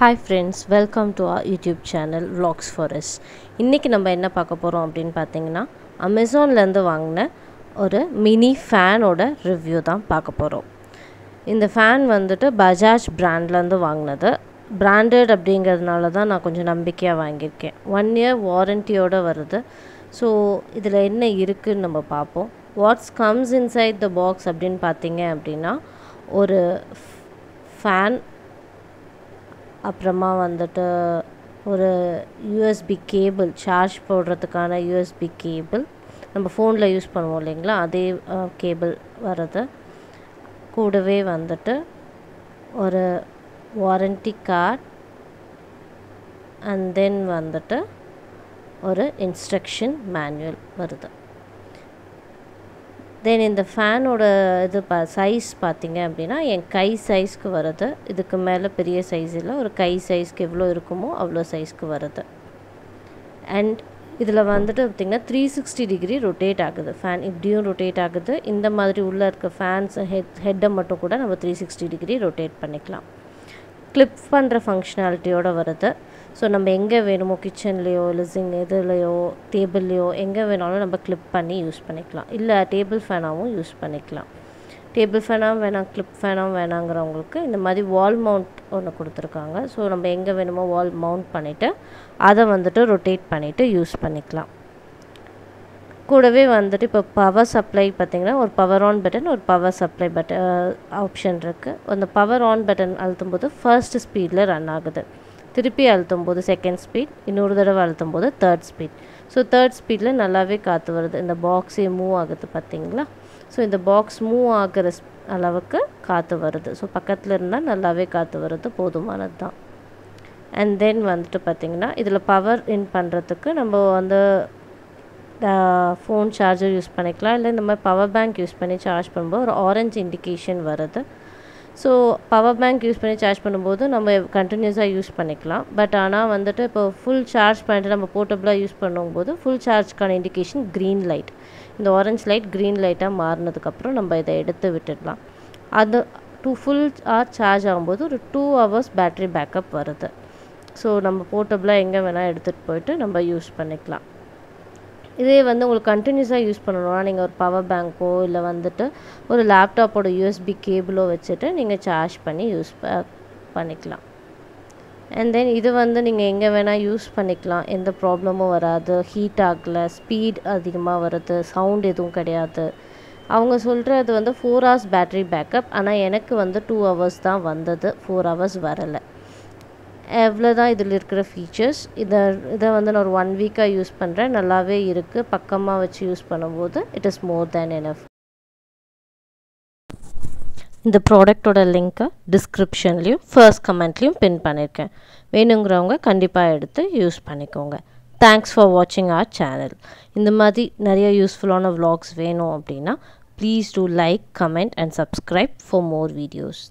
Hi friends welcome to our YouTube channel Vlogs Forest இன்றைக்கி நம்ம என்ன பார்க்க போகிறோம் அப்படின்னு பார்த்தீங்கன்னா அமேசான்லேருந்து வாங்கின ஒரு மினி ஃபேனோட ரிவ்யூ தான் பார்க்க போகிறோம் இந்த ஃபேன் வந்துட்டு பஜாஜ் பிராண்ட்லேருந்து வாங்கினது. பிராண்டட் அப்படிங்கிறதுனால தான் நான் கொஞ்சம் நம்பிக்கையாக வாங்கியிருக்கேன். ஒன் இயர் வாரண்டியோடு வருது. ஸோ இதில் என்ன இருக்குதுன்னு நம்ம பார்ப்போம். What's comes inside the box அப்படின்னு பார்த்தீங்க அப்படின்னா ஒரு ஃபேன் அப்புறமா வந்துட்டு ஒரு யூஎஸ்பி கேபிள் சார்ஜ் போடுறதுக்கான யூஎஸ்பி கேபிள் நம்ம ஃபோனில் யூஸ் பண்ணுவோம் இல்லைங்களா? அதே கேபிள் வர்றது. கூடவே வந்துட்டு ஒரு வாரண்டி கார்ட் அண்ட் தென் வந்துட்டு ஒரு இன்ஸ்ட்ரக்ஷன் மேனுவல் வருது. தென் இந்த ஃபேனோட இது பா சைஸ் பார்த்தீங்க அப்படின்னா என் கை சைஸ்க்கு வருது. இதுக்கு மேலே பெரிய சைஸ் இல்லை. ஒரு கை சைஸ்க்கு எவ்வளோ இருக்குமோ அவ்வளோ சைஸ்க்கு வருது. அண்ட் இதில் வந்துட்டு பார்த்திங்கன்னா த்ரீ சிக்ஸ்டி டிகிரி ரொட்டேட் ஆகுது. ஃபேன் இப்படியும் ரொட்டேட் ஆகுது. இந்த மாதிரி உள்ளே இருக்க ஃபேன்ஸ் ஹெட் ஹெட்டை மட்டும் கூட நம்ம த்ரீ சிக்ஸ்டி டிகிரி ரொட்டேட் பண்ணிக்கலாம். கிளிப் பண்ணுற ஃபங்க்ஷனாலிட்டியோடு வருது. ஸோ நம்ம எங்கே வேணுமோ கிச்சன்லேயோ லிசிங் இதுலேயோ டேபிள்லேயோ எங்கே வேணாலும் நம்ம கிளிப் பண்ணி யூஸ் பண்ணிக்கலாம். இல்லை டேபிள் ஃபேனாகவும் யூஸ் பண்ணிக்கலாம். டேபிள் ஃபேனாகவும் வேணாம் கிளிப் ஃபேனாகவும் வேணாங்கிறவங்களுக்கு இந்த மாதிரி வால் மவுண்ட் ஒன்று கொடுத்துருக்காங்க. ஸோ நம்ம எங்கே வேணுமோ வால் மவுண்ட் பண்ணிவிட்டு அதை வந்துட்டு ரொட்டேட் பண்ணிவிட்டு யூஸ் பண்ணிக்கலாம். கூடவே வந்துட்டு இப்போ பவர் சப்ளை பார்த்திங்கன்னா ஒரு பவர் ஆன் பட்டன் ஒரு பவர் சப்ளை பட்டன் ஆப்ஷன் இருக்குது அந்த பவர் ஆன் பட்டன் அழுத்தும் போது ஃபர்ஸ்ட் ஸ்பீடில் ரன் ஆகுது. திருப்பி அழுத்தும் போது செகண்ட் ஸ்பீட் இன்னொரு தடவை அழுத்தும் போது தேர்ட் ஸ்பீட் ஸோ தேர்ட் ஸ்பீடில் நல்லாவே காற்று வருது. இந்த பாக்ஸே மூவ் ஆகுது பார்த்தீங்களா? ஸோ இந்த பாக்ஸ் மூவ் ஆகிற அளவுக்கு காற்று வருது. ஸோ பக்கத்தில் இருந்தால் நல்லாவே காற்று வருது. போதுமானது தான் அண்ட் தென் வந்துட்டு பார்த்திங்கன்னா இதில் பவர் இன் பண்ணுறதுக்கு நம்ம வந்து ஃபோன் சார்ஜர் யூஸ் பண்ணிக்கலாம். இல்லை இந்த மாதிரி பவர் பேங்க் யூஸ் பண்ணி சார்ஜ் பண்ணும்போது ஒரு ஆரஞ்சு இண்டிகேஷன் வருது. ஸோ பவர் பேங்க் யூஸ் பண்ணி சார்ஜ் பண்ணும்போது நம்ம கண்டினியூஸாக யூஸ் பண்ணிக்கலாம். பட் ஆனால் வந்துட்டு இப்போ ஃபுல் சார்ஜ் பண்ணிட்டு நம்ம போர்ட்டபுளாக யூஸ் பண்ணும்போது ஃபுல் சார்ஜ்க்கான இண்டிகேஷன் க்ரீன் லைட் இந்த ஆரஞ்ச் லைட் க்ரீன் லைட்டாக மாறினதுக்கப்புறம் நம்ம இதை எடுத்து விட்டுடலாம். அது டூ ஃபுல் ஆர் சார்ஜ் ஆகும்போது ஒரு டூ ஹவர்ஸ் பேட்ரி பேக்கப் வருது. ஸோ நம்ம போர்ட்டபுளாக எங்கே வேணால் எடுத்துகிட்டு போயிட்டு நம்ம யூஸ் பண்ணிக்கலாம். இதே வந்து உங்களுக்கு கண்டினியூஸாக யூஸ் பண்ணணும்னா நீங்கள் ஒரு பவர் பேங்க்கோ இல்லை வந்துட்டு ஒரு லேப்டாப்போட யூஎஸ்பி கேபிளோ வச்சுட்டு நீங்கள் சார்ஜ் பண்ணி யூஸ் பண்ணிக்கலாம். அண்ட் தென் இது வந்து நீங்கள் எங்கே வேணால் யூஸ் பண்ணிக்கலாம். எந்த ப்ராப்ளமும் வராது. ஹீட் ஆகலை ஸ்பீட் அதிகமாக வருது சவுண்ட் எதுவும் கிடையாது. அவங்க சொல்கிறது வந்து ஃபோர் ஹவர்ஸ் பேட்ரி பேக்கப் ஆனால் எனக்கு வந்து டூ ஹவர்ஸ் தான் வந்தது. ஃபோர் ஹவர்ஸ் வரலை. எவ்வளோ தான் இதில் இருக்கிற ஃபீச்சர்ஸ் இதை இதை வந்து நான் ஒரு ஒன் வீக்காக யூஸ் பண்ணுறேன் நல்லாவே இருக்குது பக்கமாக வச்சு யூஸ் பண்ணும்போது it is more than enough இந்த ப்ராடக்டோட லிங்க்கை டிஸ்கிரிப்ஷன்லேயும் ஃபர்ஸ்ட் கமெண்ட்லேயும் பின் பண்ணியிருக்கேன் வேணுங்கிறவங்க கண்டிப்பாக எடுத்து யூஸ் பண்ணிக்கோங்க. தேங்க்ஸ் ஃபார் வாட்சிங் ஆர் சேனல் இந்த மாதிரி நிறைய யூஸ்ஃபுல்லான விலாக்ஸ் வேணும் அப்படின்னா please do like comment and subscribe for more videos